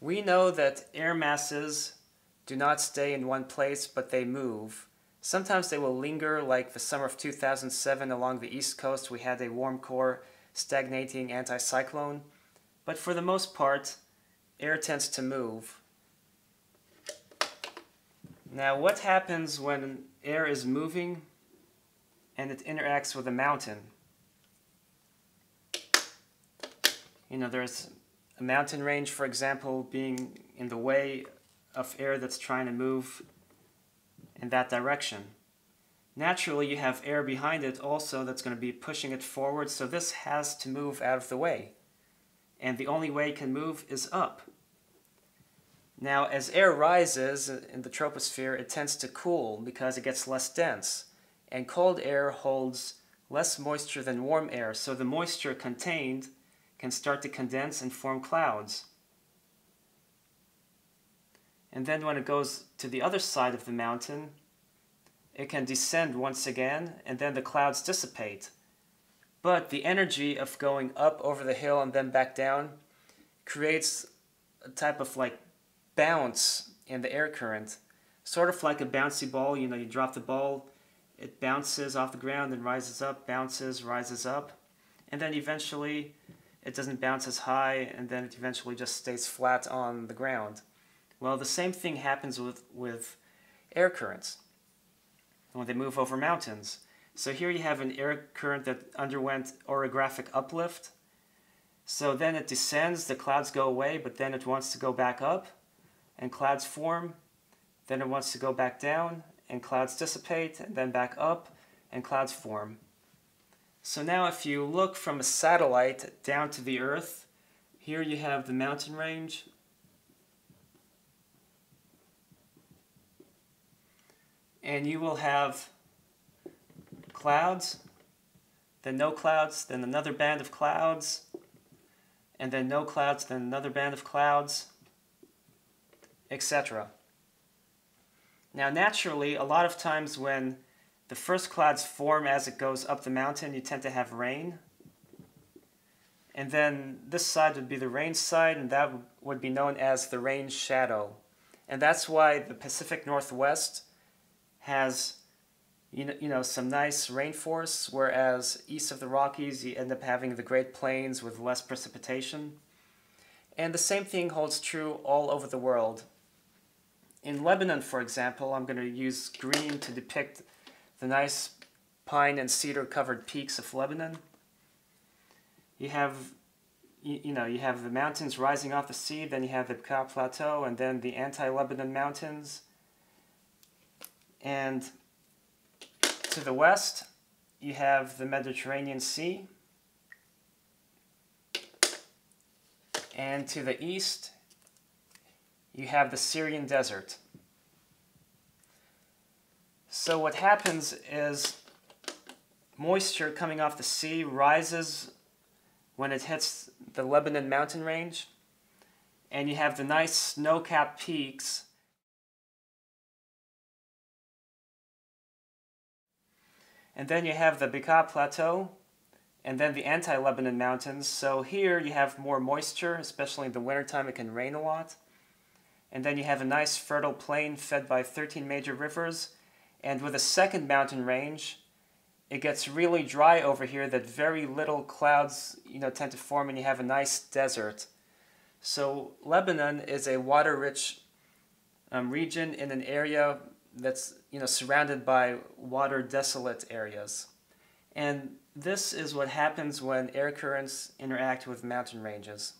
We know that air masses do not stay in one place, but they move. Sometimes they will linger, like the summer of 2007 along the east coast, we had a warm core stagnating anticyclone. But for the most part, air tends to move. Now, what happens when air is moving and it interacts with a mountain? You know, there's a mountain range, for example, being in the way of air that's trying to move in that direction. Naturally, you have air behind it also that's going to be pushing it forward, so this has to move out of the way. And the only way it can move is up. Now, as air rises in the troposphere, it tends to cool because it gets less dense. And cold air holds less moisture than warm air, so the moisture contained can start to condense and form clouds. And then when it goes to the other side of the mountain, it can descend once again, and then the clouds dissipate. But the energy of going up over the hill and then back down creates a type of like bounce in the air current. Sort of like a bouncy ball, you know, you drop the ball, it bounces off the ground and rises up, bounces, rises up, and then eventually it doesn't bounce as high, and then it eventually just stays flat on the ground. Well, the same thing happens with, with air currents when they move over mountains. So here you have an air current that underwent orographic uplift. So then it descends, the clouds go away, but then it wants to go back up, and clouds form. Then it wants to go back down, and clouds dissipate, and then back up, and clouds form. So now if you look from a satellite down to the Earth, here you have the mountain range. And you will have clouds, then no clouds, then another band of clouds, and then no clouds, then another band of clouds, etc. Now naturally, a lot of times when the first clouds form as it goes up the mountain. You tend to have rain. And then this side would be the rain side, and that would be known as the rain shadow. And that's why the Pacific Northwest has you know, you know, some nice rainforests, whereas east of the Rockies you end up having the Great Plains with less precipitation. And the same thing holds true all over the world. In Lebanon, for example, I'm going to use green to depict the nice pine and cedar covered peaks of Lebanon. You have, you, you know, you have the mountains rising off the sea, then you have the Bekaa Plateau, and then the anti-Lebanon mountains. And to the west, you have the Mediterranean Sea. And to the east, you have the Syrian desert. So what happens is moisture coming off the sea rises when it hits the Lebanon mountain range, and you have the nice snow-capped peaks And then you have the Bekaa Plateau, and then the anti-Lebanon mountains. So here you have more moisture, especially in the wintertime it can rain a lot. And then you have a nice fertile plain fed by 13 major rivers, and with a second mountain range, it gets really dry over here that very little clouds you know tend to form and you have a nice desert. So Lebanon is a water-rich um, region in an area that's you know surrounded by water desolate areas. And this is what happens when air currents interact with mountain ranges.